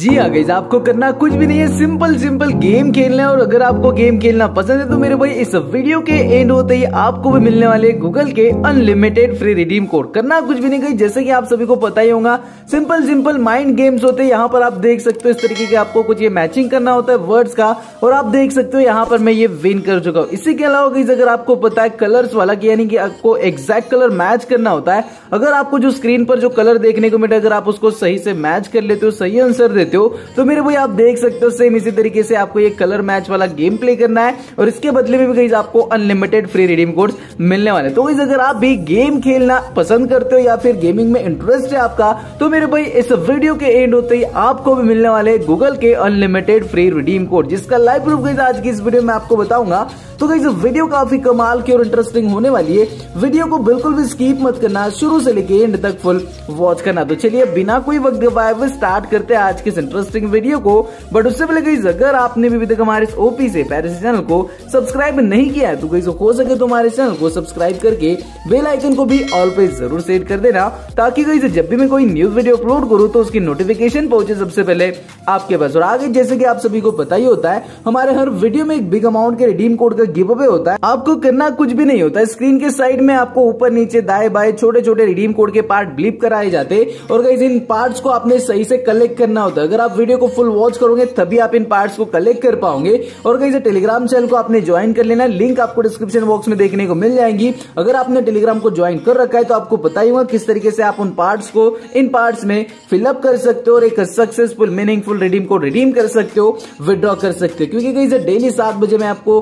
जी हाँ गई। आपको करना कुछ भी नहीं है। सिंपल सिंपल गेम खेलना है और अगर आपको गेम खेलना पसंद है तो मेरे भाई, इस वीडियो के एंड होते ही आपको भी मिलने वाले गूगल के अनलिमिटेड फ्री रिडीम कोड करना कुछ भी नहीं गई। जैसे कि आप सभी को पता ही होगा सिंपल सिंपल माइंड गेम्स होते हैं। यहाँ पर आप देख सकते हो इस तरीके के आपको कुछ ये मैचिंग करना होता है वर्ड्स का, और आप देख सकते हो यहाँ पर मैं ये विन कर चुका हूँ। इसी के अलावा गई, अगर आपको पता है कलर्स वाला की यानी कि आपको एग्जैक्ट कलर मैच करना होता है, अगर आपको जो स्क्रीन पर जो कलर देखने को मिले अगर आप उसको सही से मैच कर लेते हो, सही आंसर देते हो तो मेरे भाई आप देख सकते हो सेम इसी तरीके से आपको ये कलर मैच वाला गेम प्ले करना है, और इसके बदले में भी गई आपको अनलिमिटेड फ्री रिडीम कोड्स मिलने वाले तो अगर आप भी गेम खेलना पसंद करते हो या फिर गेमिंग में इंटरेस्ट है आपका तो मेरे भाई इस वीडियो के एंड होते ही आपको भी मिलने वाले गूगल के अनलिमिटेड फ्री रिडीम कोड जिसका लाइव प्रूफ गई आज की इस वीडियो में आपको बताऊँगा। तो गई वीडियो काफ़ी कमाल की और इंटरेस्टिंग होने वाली है। वीडियो को बिल्कुल भी स्कीप मत करना, शुरू से लेके एंड तक फुल वॉच करना। तो चलिए, बिना कोई वक्त गवाए हुए स्टार्ट करते हैं आज के इस इंटरेस्टिंग वीडियो को। बट उससे पहले गई अगर आपने भी तक हमारे ओपी से पैरिस चैनल को सब्सक्राइब नहीं किया है तो गई हो सके तो हमारे चैनल को सब्सक्राइब करके बेल आइकन को भी ऑल पे ज़रूर सेट कर देना, ताकि गई जब भी मैं कोई न्यूज़ वीडियो अपलोड करूँ तो उसकी नोटिफिकेशन पहुँचे सबसे पहले आपके पास। और आगे, जैसे कि आप सभी को पता ही होता है, हमारे हर वीडियो में एक बिग अमाउंट के रिडीम कोड का गिव अवे होता है। आपको करना कुछ भी नहीं होता। स्क्रीन के साइड में आपको ऊपर, नीचे, दाएँ, बाएँ छोटे छोटे रिडीम कोड के पार्ट ब्लिप कराए जाते। और कई इन पार्ट्स को आपने सही से कलेक्ट करना होता अगर आप वीडियो को फुल वॉच करोगे, तभी आप इन पार्ट्स को कलेक्ट कर पाओगे। और कहीं टेलीग्राम चैनल को आपने ज्वाइन कर लेना। लिंक आपको डिस्क्रिप्शन बॉक्स में देखने को मिल जाएँगी। अगर आपने टेलीग्राम को ज्वाइन कर रखा है तो आपको पता ही किस तरीके से आप उन पार्ट्स को, इन पार्ट्स में फिलअप कर सकते हो और एक सक्सेसफुल मीनिंगफुल रिडीम को रिडीम कर सकते हो विदड्रॉ कर सकते हो। क्योंकि कहीं डेली सात बजे मैं आपको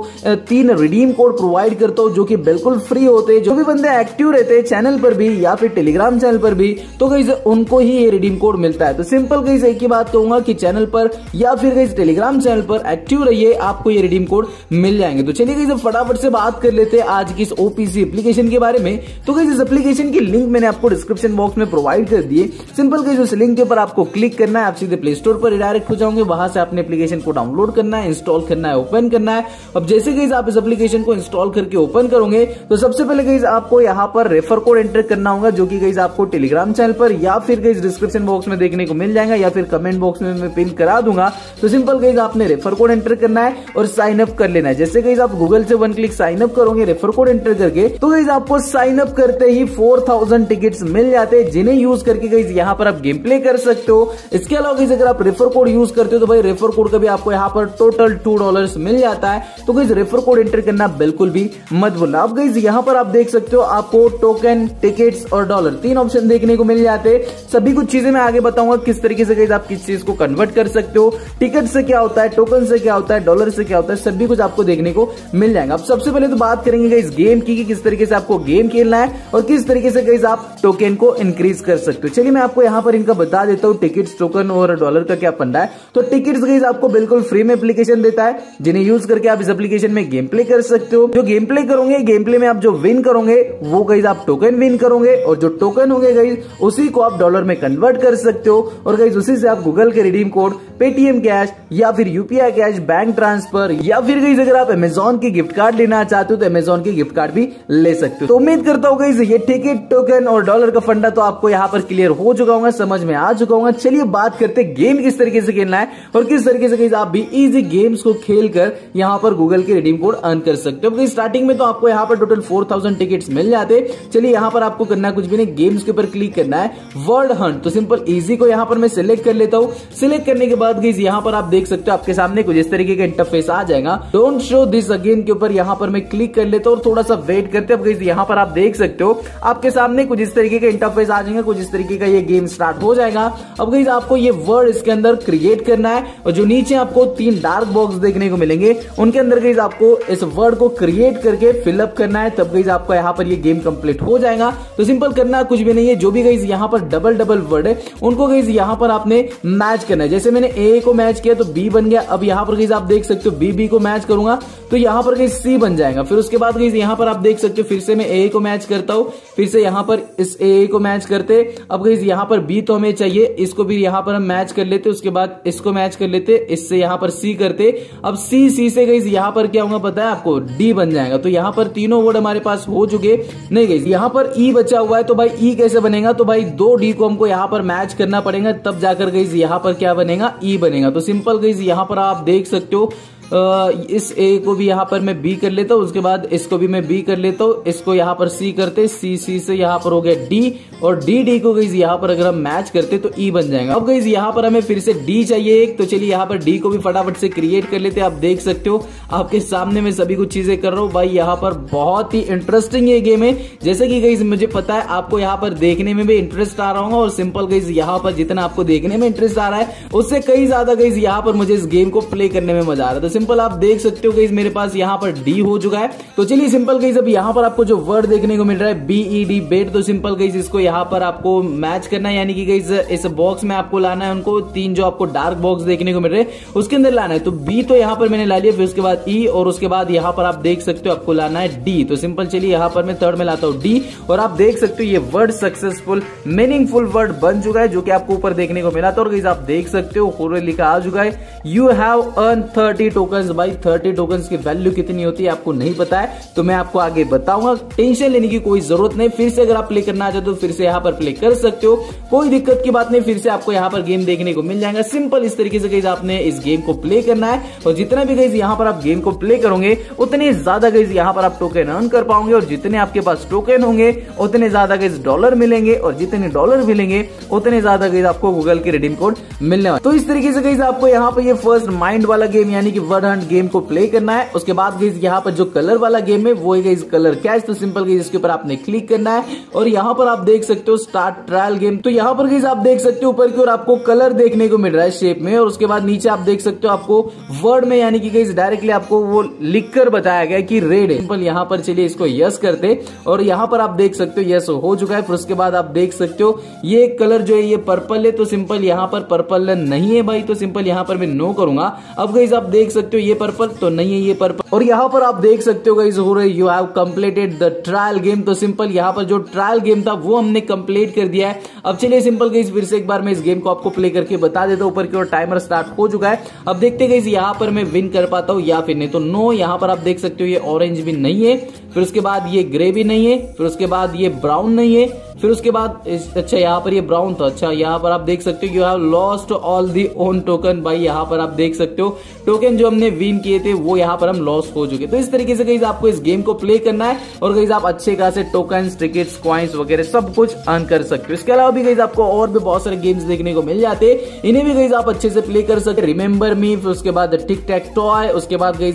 रिडीम कोड प्रोवाइड करता हूँ जो कि बिल्कुल फ्री होते हैं। जो भी बंदे एक्टिव रहते हैं चैनल पर भी या फिर टेलीग्राम चैनल पर भी तो कहीं उनको ही ये रिडीम कोड मिलता है। तो सिंपल कहीं एक ही बात कहूँगा कि चैनल पर या फिर कहीं टेलीग्राम चैनल पर एक्टिव रहिए, आपको ये रिडीम कोड मिल जाएँगे। तो चलिए कहीं फटाफट से बात कर लेते हैं आज की इस ओपीसी एप्लीकेशन के बारे में। तो कहीं इस एप्लीकेशन की लिंक मैंने आपको डिस्क्रिप्शन बॉक्स में प्रोवाइड कर दिए सिंपल कहीं उस लिंक के ऊपर आपको क्लिक करना है। आप सीधे प्ले स्टोर पर डायरेक्ट हो जाओगे। वहाँ से अपने एप्लीकेशन को डाउनलोड करना है इंस्टॉल करना है ओपन करना है। अब जैसे कहीं आप इस एप्लीकेशन को इंस्टॉल करके ओपन करोगे तो सबसे पहले गई आपको यहाँ पर रेफर कोड एंटर करना होगा, जो कि गई आपको टेलीग्राम चैनल पर या फिर गई डिस्क्रिप्शन बॉक्स में देखने को मिल जाएगा, या फिर कमेंट बॉक्स में मैं पिन करा दूँगा। तो सिंपल गई आपने रेफर कोड एंटर करना है और साइन अप कर लेना है। जैसे गई आप गूगल से वन क्लिक साइन अप करोगे रेफर कोड एंटर करके तो गई आपको साइन अप करते ही फोर थाउज़ेंड मिल जाते हैं, जिन्हें यूज़ करके गई यहाँ पर आप गेम प्ले कर सकते हो। इसके अलावा गई अगर आप रेफर कोड यूज़ करते हो तो भाई रेफर कोड का भी आपको यहाँ पर टोटल टू डॉलर मिल जाता है। तो गई रेफर कोड एंटर करना बिल्कुल भी मत भूलना। अब गई यहाँ पर आप देख सकते हो, आपको टोकन टिकट्स और डॉलर तीन ऑप्शन देखने को मिल जाते सभी कुछ चीज़ें मैं आगे बताऊँगा किस तरीके से गई आप किस चीज़ को कन्वर्ट कर सकते हो। टिकट से क्या होता है टोकन से क्या होता है डॉलर से क्या होता है, सभी कुछ आपको देखने को मिल जाएगा। अब सबसे पहले तो बात करेंगे इस गेम की कि किस तरीके से आपको गेम खेलना है और किस तरीके से गई आप टोकन को इंक्रीज कर सकते हो। चलिए मैं आपको यहाँ पर इनका बता देता हूँ टिकट टोकन और डॉलर का क्या फंडा है। तो टिकट गई आपको बिल्कुल फ्री में एप्लीकेशन देता है, जिन्हें यूज़ करके आप इस एप्लीकेशन में गेम प्ले कर सकते हो। जो गेम प्ले करोगे गेम प्ले में आप जो विन करोगे, वो गई आप टोकन विन करोगे और जो टोकन होंगे गई उसी को आप डॉलर में कन्वर्ट कर सकते हो। और गई उसी से आप गूगल के रिडीम कोड पेटीएम कैश या फिर यूपीआई कैश बैंक ट्रांसफ़र या फिर गई अगर आप अमेजोन की गिफ्ट कार्ड लेना चाहते हो तो अमेजोन की गिफ्ट कार्ड भी ले सकते हो। तो उम्मीद करता हूँ गई ये टिकट टोकन और डॉलर का फंडा तो आपको यहाँ पर क्लियर हो चुका होगा, समझ में आ चुका होगा। चलिए बात करते गेम किस तरीके से खेलना है। और किस तरीके से आप भी इजी गेम्स को खेल कर यहाँ पर गूगल के रिडीम कोड अर्न कर सकते हो। स्टार्टिंग में तो आपको यहाँ पर टोटल फोर थाउज़ेंड टिकट मिल जाते। चलिए, यहाँ पर आपको करना कुछ भी नहीं गेम्स के ऊपर क्लिक करना है। वर्ड हंट तो सिंपल इजी को यहाँ पर मैं सिलेक्ट कर लेता हूँ। सिलेक्ट करने के बाद गई यहाँ पर आप देख सकते हो आपके सामने कुछ इस तरीके का इंटरफेस आ जाएगा। डोंट शो दिस अगेन के ऊपर यहाँ पर मैं क्लिक कर लेता हूँ थोड़ा सा वेट करते गई यहाँ पर आप देख सकते हो, आपके सामने कुछ इस तरीके का इंटरफेस आ जाएगा, कुछ इस तरीके का ये गेम स्टार्ट हो जाएगा। अब गई आपको ये वर्ड इसके अंदर क्रिएट करना है और जो नीचे आपको तीन डार्क बॉक्स देखने को मिलेंगे, उनके अंदर गई आपको इस वर्ड को क्रिएट करके फिलअप करना है तब गई आपको यहाँ पर ये गेम कंप्लीट हो जाएगा तो सिंपल करना कुछ भी नहीं है जो भी गई यहाँ पर डबल डबल वर्ड है उनको गई यहाँ पर आपने मैच करना है जैसे मैंने ए को मैच किया तो बी बन गया अब यहाँ पर गई आप देख सकते हो बी बी को मैच करूँगा तो यहाँ पर गई सी बन जाएगा फिर उसके बाद गई यहाँ पर आप देख सकते हो फिर से मैं ए को मैच करता हूँ फिर से यहाँ पर इस ए को मैच करते अब गई यहाँ पर बी तो हमें चाहिए इसको भी यहाँ पर हम मैच कर लेते उसके बाद इसको मैच कर लेते इससे यहाँ पर सी करते अब सी सी से गई यहाँ पर क्या होगा पता है आपको? डी बन जाएगा। तो यहाँ पर तीनों वर्ड हमारे पास हो चुके। नहीं गई यहाँ पर ई e बचा हुआ है तो भाई ई e कैसे बनेगा? तो भाई दो डी को हमको यहाँ पर मैच करना पड़ेगा। तब जाकर गई यहाँ पर क्या बनेगा? ई e बनेगा। तो सिंपल गई यहाँ पर आप देख सकते हो। इस ए को भी यहाँ पर मैं बी कर लेता हूँ उसके बाद इसको भी मैं बी कर लेता हूँ इसको यहाँ पर सी करते सी सी से यहाँ पर हो गया डी और डी डी को गई यहाँ पर अगर हम मैच करते तो ई e बन जाएगा अब गई यहाँ पर हमें फिर से डी चाहिए एक तो चलिए यहाँ पर डी को भी फटाफट से क्रिएट कर लेते आप देख सकते हो आपके सामने में सभी कुछ चीज़ें कर रहा हूँ भाई यहाँ पर बहुत ही इंटरेस्टिंग ये गेम है जैसे कि गई मुझे पता है आपको यहाँ पर देखने में भी इंटरेस्ट आ रहा होगा और सिंपल गई यहाँ पर जितना आपको देखने में इंटरेस्ट आ रहा है उससे कई ज़्यादा गई यहाँ पर मुझे इस गेम को प्ले करने में मज़ा आ रहा है तो सिंपल आप देख सकते हो गई मेरे पास यहाँ पर डी हो चुका है। तो चलिए सिंपल गई अब यहाँ पर आपको जो वर्ड देखने को मिल रहा है बीई डी बेट तो सिंपल गई इसको यहाँ पर आपको मैच करना है। यानी कि गई इस बॉक्स में आपको लाना है उनको तीन जो आपको डार्क बॉक्स देखने को मिल रहे हैं, उसके अंदर लाना है। तो बी तो यहाँ पर मैंने ला लिया, फिर उसके बाद ई e और उसके बाद यहाँ पर आप देख सकते हो आपको लाना है डी तो सिंपल चलिए यहाँ पर मैं थर्ड में लाता हूँ डी और आप देख सकते हो ये वर्ड सक्सेसफुल मीनिंगफुल वर्ड बन चुका है, जो कि आपको ऊपर देखने को मिला। था और आप देख सकते हो लिखा आ चुका है। You have earn thirty token. भाई थर्टी टोकन की वैल्यू कितनी होती है आपको नहीं पता है तो मैं आपको आगे बताऊँगा। टेंशन लेने की कोई ज़रूरत नहीं, फिर से अगर आप प्ले करना चाहते हो, फिर से यहाँ पर प्ले कर सकते हो। कोई दिक्कत की बात नहीं, फिर से आपको यहाँ पर गेम देखने को मिल जाएगा। सिंपल इस तरीके से आपने इस गेम को प्ले करना है। और जितना भी गई यहाँ पर आप गेम को प्ले करोगे, उतने ज़्यादा गई यहाँ पर आप टोकन अर्न कर पाओगे। और जितने आपके पास टोकन होंगे, उतने ज़्यादा गई डॉलर मिलेंगे। और जितने डॉलर मिलेंगे, उतने ज़्यादा गई आपको गूगल के रिडीम कोड मिलने वाले। तो इस तरीके से गई आपको यहाँ पर ये फ़र्स्ट माइंड वाला गेम यानी कि वर्ड हंट गेम को प्ले करना है। उसके बाद गई यहाँ पर जो कलर वाला गेम है, वो है कलर कैच तो सिंपल गई इसके ऊपर आपने क्लिक करना है। और यहाँ पर आप देख सकते हो स्टार्ट ट्रायल गेम तो यहाँ पर गई आप देख सकते हो ऊपर की ओर आपको कलर देखने को मिल रहा है शेप में। और उसके बाद नीचे आप देख सकते हो आपको वर्ड में, यानी कि गई डायरेक्टली आपको वो लिखकर बताया गया कि रेड है। सिंपल यहाँ पर चलिए इसको यस करते। और यहाँ पर आप देख सकते हो यस हो चुका है। फिर उसके बाद आप देख सकते हो ये कलर जो है, ये पर्पल है। तो सिंपल यहाँ पर पर्पल नहीं है भाई। तो सिंपल यहाँ पर मैं नो करूँगा। अब गई आप देख सकते हो ये पर्पल तो नहीं है ये पर्पल। और यहाँ पर आप देख सकते हो गाइस हो रहे you have completed the trial game तो सिंपल यहाँ पर जो ट्रायल गेम था, वो हमने कंप्लीट कर दिया है। अब चलिए सिंपल गाइस फिर से एक बार मैं इस गेम को आपको प्ले करके बता देता हूँ। ऊपर की ओर टाइमर स्टार्ट हो चुका है। अब देखते गए यहाँ पर मैं विन कर पाता हूँ या फिर नहीं। तो नो यहाँ पर आप देख सकते हो ये ऑरेंज भी नहीं है। फिर उसके बाद ये ग्रे भी नहीं है। फिर उसके बाद ये ब्राउन नहीं है। फिर उसके बाद अच्छा यहाँ पर ये ब्राउन था। अच्छा यहाँ पर आप देख सकते हो you have lost all the own token भाई, यहाँ पर आप देख सकते हो। टोकन जो हमने विन किए थे, वो यहाँ पर हम लॉस हो चुके तो इस तरीके से कहीं आपको इस गेम को प्ले करना है और कहीं आप अच्छे खासे टोकन टिकट क्वाइंस वगैरह सब कुछ अर्न कर सकते हो। इसके अलावा भी कहीं आपको और भी बहुत सारे गेम्स देखने को मिल जाते इन्हें भी कहीं आप अच्छे से प्ले कर सकते रिमेंबर मी फिर उसके बाद टिक टैक टॉय उसके बाद कहीं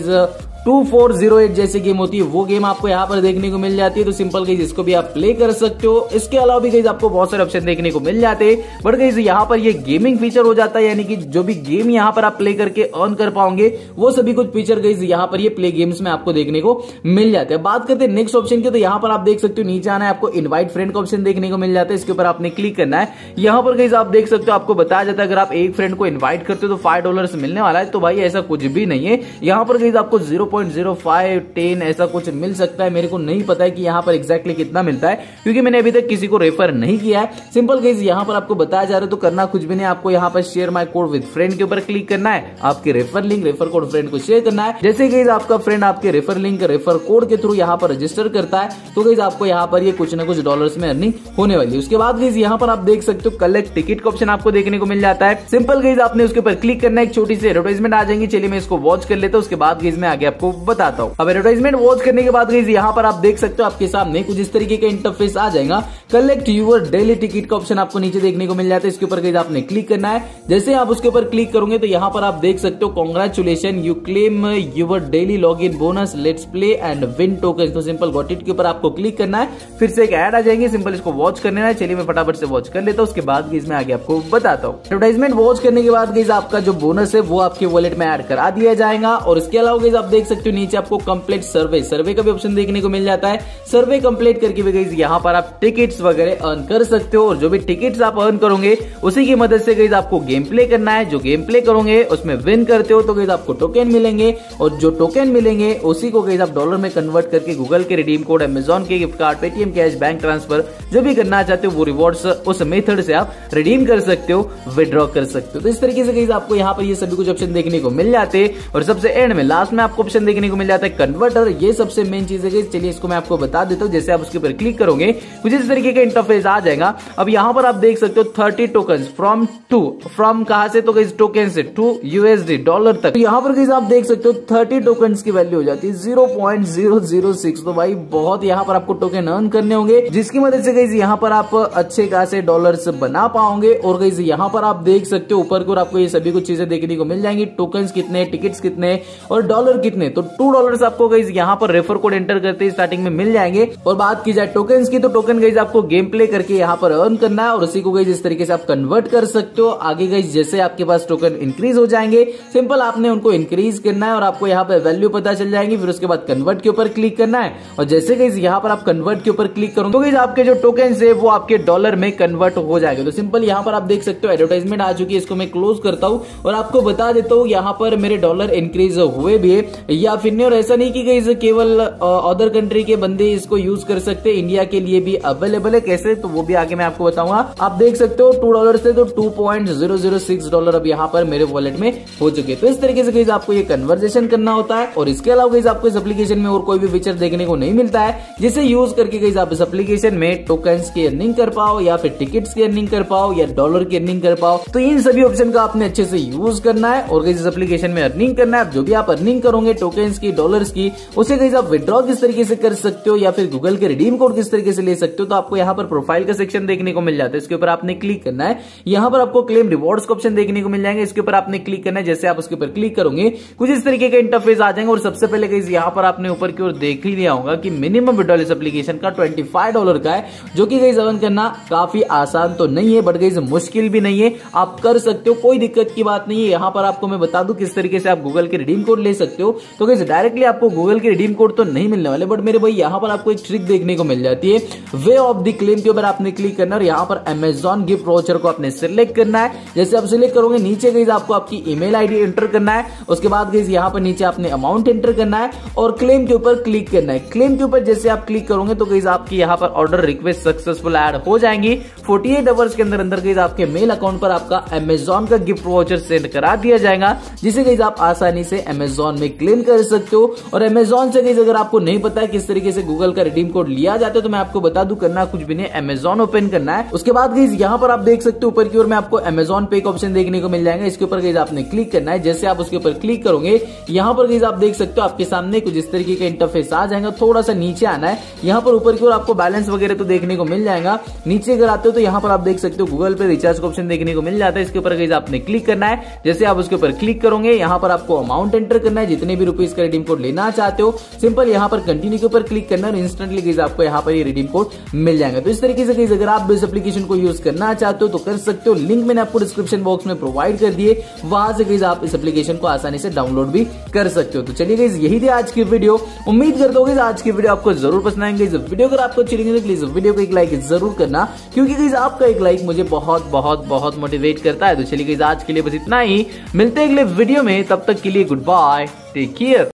टू फोर ज़ीरो एट जैसी गेम होती है, वो गेम आपको यहाँ पर देखने को मिल जाती है। तो सिंपल गई इसको भी आप प्ले कर सकते हो। इसके अलावा भी गई आपको बहुत सारे ऑप्शन देखने को मिल जाते हैं। बट गई यहाँ पर ये गेमिंग फीचर हो जाता है, यानी कि जो भी गेम यहाँ पर आप प्ले करके अर्न कर पाओगे, वो सभी कुछ फीचर गई यहाँ पर ये प्ले गेम्स में आपको देखने को मिल जाते हैं। बात करते हैं नेक्स्ट ऑप्शन की तो यहाँ पर आप देख सकते हो, नीचे आना है, आपको इन्वाइट फ्रेंड का ऑप्शन देखने को मिल जाता है। इसके ऊपर आपने क्लिक करना है। यहाँ पर गई आप देख सकते हो, आपको बताया जाता है, अगर आप एक फ्रेंड को इन्वाइट करते हो तो फाइव डॉलर मिलने वाला है। तो भाई, ऐसा कुछ भी नहीं है। यहाँ पर गई आपको zero point zero five five ten ऐसा कुछ मिल सकता है। मेरे को नहीं पता है कि यहाँ पर एक्जैक्टली कितना मिलता है, क्योंकि मैंने अभी तक किसी को रेफर नहीं किया है। सिंपल केस यहाँ पर आपको बताया जा रहा है तो करना कुछ भी नहीं। आपको यहाँ पर share my code with friend के ऊपर क्लिक करना है, आपके refer link refer code friend को शेयर करना है। जैसे कि आपका फ्रेंड आपके रेफर लिंक रेफर कोड के थ्रू यहाँ पर रजिस्टर करता है तो गई आपको यहाँ पर ये कुछ ना कुछ डॉलर में अर्निंग होने वाली उसके बाद गई यहाँ पर आप देख सकते हो कलेक्ट टिकट का ऑप्शन आपको देखने को मिल जाता है। सिंपल गई आपने उसके ऊपर क्लिक करना एक छोटी सी एडवर्टाइजमेंट आ जाएँगी। चलिए मैं इसको वॉच कर लेता हूँ, उसके बाद गई मैं आगे आपको बताता हूँ। अब एडवर्टाइजमेंट वॉच करने के बाद यहाँ पर आप देख सकते हो आपके सामने कुछ इस तरीके का इंटरफेस आ जाएगा। कलेक्ट यूर डेली टिकट का ऑप्शन आपको नीचे देखने को मिल जाता है। इसके ऊपर आपने क्लिक करना है। जैसे आप उसके ऊपर क्लिक करोगे तो यहाँ पर आप देख सकते हो congratulation you claim your daily log in bonus let's play and win token तो सिंपल गॉट इट के ऊपर आपको क्लिक करना है। फिर से एक एड आ जाएँगे। सिंपल इसको वॉच करने है। चलिए मैं फटाफट से वॉच कर लेता हूँ। उसके बाद इसमें आगे आपको बताता हूँ। एडवर्टाइजमेंट वॉच करने के बाद आपका जो बोनस है, वो आपके वॉलेट में एड करा दिया जाएगा। और इसके अलावा आप देख सकते हो नीचे आपको कंप्लीट सर्वे सर्वे का भी ऑप्शन देखने को मिल जाता है। सर्वे कंप्लीट करके भी गई यहाँ पर आप टिकट्स वगैरह अर्न कर सकते हो और जो भी टिकट्स आप अर्न करोगे, उसी की मदद से गई आपको गेम प्ले करना है। जो गेम प्ले करोगे, उसमें विन करते हो तो गई आपको टोकन मिलेंगे। और जो टोकन मिलेंगे, उसी को गई आप डॉलर में कन्वर्ट करके गूगल के रिडीम कोड अमेजोन के gift card Paytm cash bank transfer जो भी करना चाहते हो, वो रिवॉर्ड्स उस मेथड से आप रिडीम कर सकते हो विड्रॉ कर सकते हो। तो इस तरीके से गई आपको यहाँ पर ये सभी कुछ ऑप्शन देखने को मिल जाते और सबसे एंड में लास्ट में आपको ऑप्शन ऑप्शन देखने को मिल जाता है कन्वर्टर ये सबसे मेन चीज़ है चलिए इसको मैं आपको बता देता हूँ, जैसे आप उसके ऊपर क्लिक करोगे कुछ इस तरीके का इंटरफेस आ जाएगा। अब यहाँ पर आप देख सकते हो thirty token from to from कहा से? तो कहीं टोकन से टू यूएसडी डॉलर तक। तो यहाँ पर आप देख सकते हो थर्टी टोकन की वैल्यू हो जाती है zero point zero zero six तो भाई, बहुत यहाँ पर आपको टोकन अर्न करने होंगे, जिसकी मदद से कहीं यहाँ पर आप अच्छे खासे डॉलर बना पाओगे। और कहीं यहाँ पर आप देख सकते हो, ऊपर की आपको ये सभी कुछ चीज़ें देखने को मिल जाएँगी टोकन कितने टिकट कितने, और डॉलर कितने। तो टू डॉलर आपको कहीं यहाँ पर रेफर कोड एंटर करते स्टार्टिंग में मिल जाएँगे। और बात की जाए टोकन की तो टोकन गई आपको गेम प्ले करके यहाँ पर अर्न करना है और उसी को गई जिस तरीके से आप कन्वर्ट कर सकते हो। आगे गई जैसे आपके पास टोकन इंक्रीज हो जाएँगे सिंपल आपने उनको इंक्रीज करना है और आपको यहाँ पर वैल्यू पता चल जाएँगी, फिर उसके बाद कन्वर्ट के ऊपर क्लिक करना है। और जैसे गई यहाँ पर आप कन्वर्ट के ऊपर क्लिक करोगे तो गई आपके जो टोकन है वो आपके डॉलर में कन्वर्ट हो जाएगा। तो सिंपल यहाँ पर आप देख सकते हो एडवर्टाइजमेंट आ चुकी है, इसको मैं क्लोज करता हूँ और आपको बता देता हूँ, यहाँ पर मेरे डॉलर इंक्रीज हुए भी या फिर और ऐसा नहीं कि गई केवल अदर कंट्री के बंदे इसको यूज़ कर सकते हैं इंडिया के लिए भी अवेलेबल है कैसे तो वो भी आगे मैं आपको बताऊँगा। आप देख सकते हो टू डॉलर से तो two point zero zero six dollar अब यहाँ पर मेरे वॉलेट में हो चुके तो इस तरीके से गई आपको ये कन्वर्जेशन करना होता है, और इसके अलावा गई आपको इस एप्लीकेशन में और कोई भी फीचर देखने को नहीं मिलता है, जिसे यूज़ करके गई आप इस एप्लीकेशन में टोकन की अर्निंग कर पाओ, या फिर टिकट की अर्निंग कर पाओ, या डॉलर की अर्निंग कर पाओ। तो इन सभी ऑप्शन का आपने अच्छे से यूज़ करना है, और इस एप्लीकेशन में अर्निंग करना है। जो भी आप अर्निंग करोगे टोकन की डॉलर की, उसे कहीं आप विड्रॉ किस तरीके से कर सकते हो या फिर गूगल के रिडीम कोड किस तरीके से ले सकते हो तो आपको यहाँ पर प्रोफ़ाइल का सेक्शन देखने को मिल जाता है। इसके ऊपर आपने क्लिक करना है। यहाँ पर आपको क्लेम रिवॉर्ड्स का ऑप्शन देखने को मिल जाएँगे। इसके ऊपर आपने क्लिक करना है। जैसे आप उसके ऊपर क्लिक करोगे, कुछ इस तरीके का इंटरफेस आ जाएँगे। और सबसे पहले कहीं यहाँ पर आपने ऊपर की ओर देख ही लिया होगा कि मिनिमम विड्रॉल इस एप्लीकेशन का ट्वेंटी डॉलर का है, जो कि गई अर्न करना काफ़ी आसान तो नहीं है बट गई मुश्किल भी नहीं है। आप कर सकते हो, कोई दिक्कत की बात नहीं है। यहाँ पर आपको मैं बता दू किस तरीके से आप गूगल के रिडीम कोड ले सकते हो। तो गई डायरेक्टली आपको गूगल के रिडीम कोड तो नहीं मिलने वाले बट मेरे भाई, यहाँ पर आपको एक ट्रिक देखने को मिल जाती है। वे ऑफ़ द क्लेम के ऊपर आपने क्लिक करना और यहाँ पर अमेजॉन गिफ्ट वाउचर को आपने सिलेक्ट करना है। जैसे आप सिलेक्ट करोगे, नीचे गई आपको आपकी ईमेल आईडी एंटर करना है। उसके बाद गई यहाँ पर नीचे आपने अमाउंट एंटर करना है और क्लेम के ऊपर क्लिक करना है। क्लेम के ऊपर जैसे आप क्लिक करोगे तो गई आपकी यहाँ पर ऑर्डर रिक्वेस्ट सक्सेसफुल एड हो जाएँगी। फोर्टी एट आवर्स के अंदर अंदर गई आपके मेल अकाउंट पर आपका अमेजॉन का गिफ्ट वाउचर सेंड करा दिया जाएगा, जिसे गई आप आसानी से अमेजॉन में क्लेम कर सकते हो। और अमेजॉन से गई अगर आपको नहीं पता है किस तरीके से गूगल का रिडीम कोड लिया जाता है तो मैं आपको बता दू, करना कुछ भी नहीं अमेजॉन ओपन करना है। उसके बाद गई यहाँ पर आप देख सकते हो, ऊपर की ओर में आपको अमेजॉन पे का ऑप्शन देखने को मिल जाएगा। इसके ऊपर गई आपने क्लिक करना है। जैसे आप उसके ऊपर क्लिक करोगे, यहाँ पर गई आप देख सकते हो, आपके सामने कुछ इस तरीके का इंटरफेस आ जाएगा। थोड़ा सा नीचे आना है। यहाँ पर ऊपर की ओर आपको बैलेंस वगैरह तो देखने को मिल जाएगा। नीचे अगर आते हो तो यहाँ पर आप देख सकते हो गूगल पे रिचार्ज का ऑप्शन देखने को मिल जाता है। इसके ऊपर आपने क्लिक करना है। जैसे आप उसके ऊपर क्लिक करोगे, यहाँ पर आपको अमाउंट एंटर करना है। जितने भी रुपीज़ का रिडीम कोड लेना चाहते हो सिंपल यहाँ पर कंटिन्यू के ऊपर क्लिक करना है इंस्टेंटली गई आपको यहाँ पर ये रिडीम कोड मिल जाएगा। तो इस तरीके से अगर आप इस एप्लीकेशन को यूज़ करना चाहते हो तो कर सकते हो। लिंक मैंने आपको डिस्क्रिप्शन बॉक्स में प्रोवाइड कर दिए वहाँ से गई आप इस एप्लीकेशन को आसानी से डाउनलोड भी कर सकते हो। तो चलिए गई यही थी आज की वीडियो उम्मीद करते हो आज की वीडियो आपको ज़रूर पसंद आएँगे। वीडियो अगर आपको अच्छी लगी तो प्लीज़ वीडियो को एक लाइक ज़रूर करना, क्योंकि गई आपका एक लाइक मुझे बहुत बहुत बहुत मोटिवेट करता है। तो चलिए गई आज के लिए बस इतना ही। मिलते हैं अगले वीडियो में। तब तक के लिए गुड बाय sveiki.